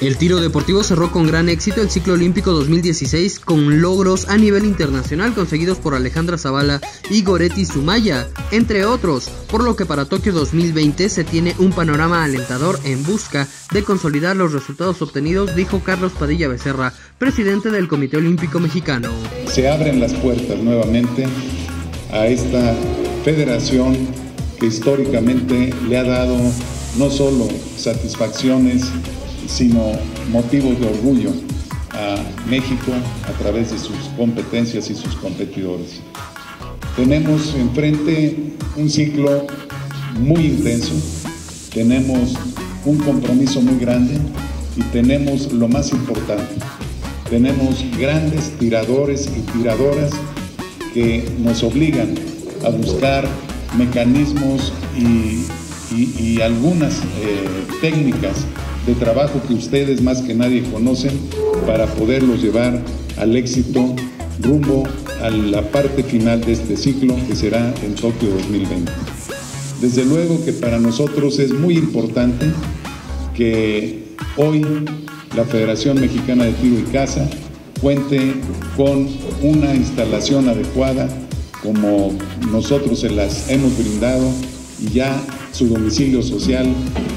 El tiro deportivo cerró con gran éxito el ciclo olímpico 2016 con logros a nivel internacional conseguidos por Alejandra Zavala y Goretti Sumaya, entre otros, por lo que para Tokio 2020 se tiene un panorama alentador en busca de consolidar los resultados obtenidos, dijo Carlos Padilla Becerra, presidente del Comité Olímpico Mexicano. Se abren las puertas nuevamente a esta federación que históricamente le ha dado no solo satisfacciones, sino motivos de orgullo a México a través de sus competencias y sus competidores. Tenemos enfrente un ciclo muy intenso, tenemos un compromiso muy grande y tenemos lo más importante, tenemos grandes tiradores y tiradoras que nos obligan a buscar mecanismos y, algunas eh, técnicas de trabajo que ustedes más que nadie conocen para poderlos llevar al éxito rumbo a la parte final de este ciclo que será en Tokio 2020. Desde luego que para nosotros es muy importante que hoy la Federación Mexicana de Tiro y Caza cuente con una instalación adecuada como nosotros se las hemos brindado y ya su domicilio social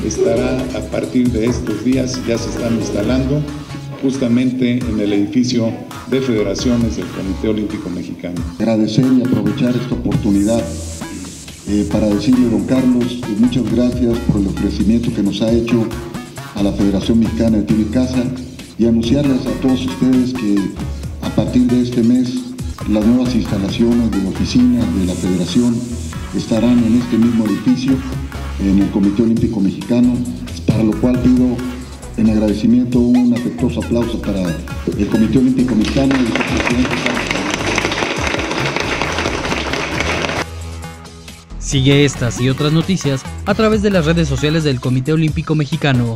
estará a partir de estos días, ya se están instalando justamente en el edificio de federaciones del Comité Olímpico Mexicano. Agradecer y aprovechar esta oportunidad eh, para decirle, don Carlos, muchas gracias por el ofrecimiento que nos ha hecho a la Federación Mexicana de Tiro y Casa y anunciarles a todos ustedes que a partir de este mes las nuevas instalaciones de oficinas de la Federación estarán en este mismo edificio en el Comité Olímpico Mexicano, para lo cual pido en agradecimiento un afectuoso aplauso para el Comité Olímpico Mexicano y su presidente. Sigue estas y otras noticias a través de las redes sociales del Comité Olímpico Mexicano.